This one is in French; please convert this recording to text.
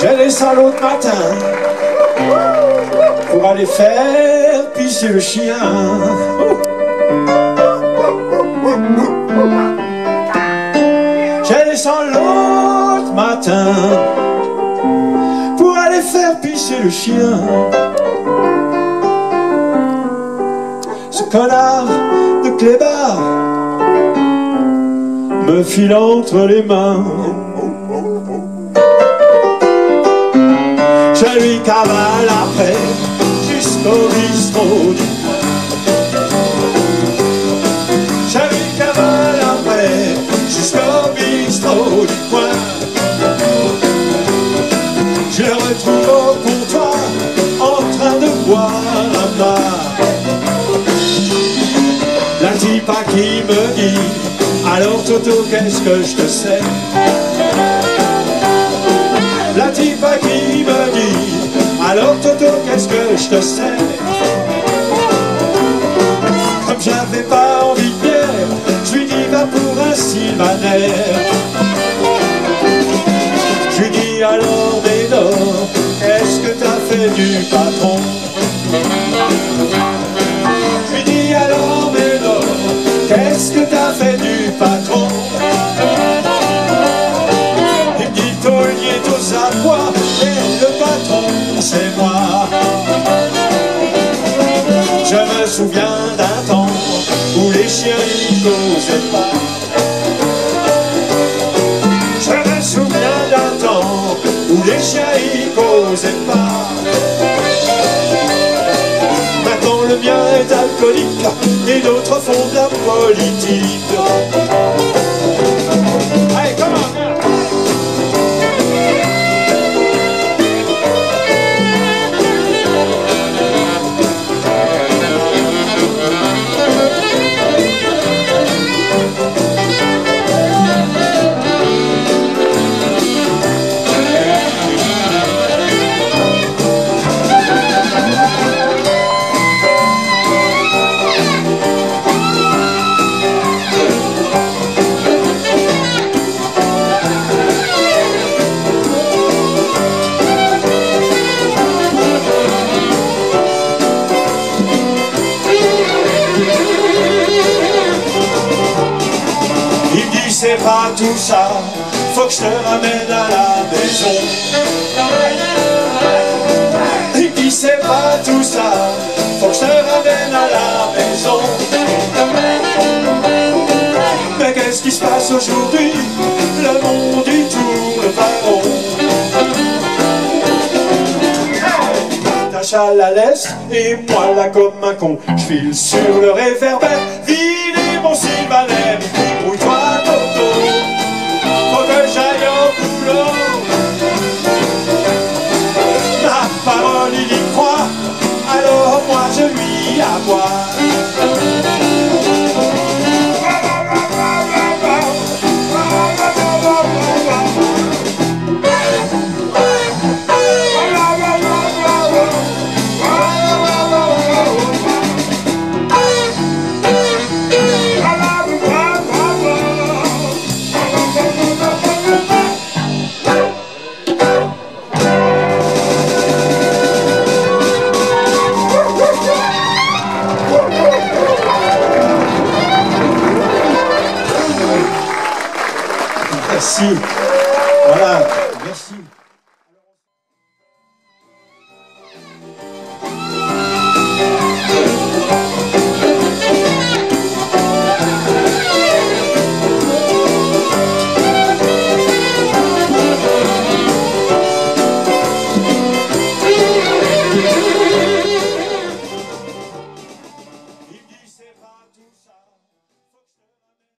J'ai descendu l'autre matin pour aller faire pisser le chien. J'ai descendu l'autre matin pour aller faire pisser le chien. Ce connard de clébard me file entre les mains. Je lui cavale après jusqu'au bistrot du coin. Je lui cavale après jusqu'au bistrot du coin. Je le retrouve au comptoir en train de boire un bar. La type qui me dit Alors Toto qu'est-ce que je te sais? Je te sais. Comme j'avais pas envie de bière Je lui dis va pour un sylvanaire. Je lui dis alors Médor Qu'est-ce que t'as fait du patron? Je lui dis alors Médor Qu'est-ce que Je me souviens d'un temps Où les chiens ils causaient pas Maintenant le mien est alcoolique et d'autres font de la politique. C'est pas tout ça, faut que je te ramène à la maison. Il dit c'est pas tout ça, faut que je te ramène à la maison. Mais qu'est-ce qui se passe aujourd'hui? Le monde du tourne pas rond. Tâche à la laisse et moi là comme un con, je file sur le réverbère, videz mon sylvaner, lui Merci. Voilà.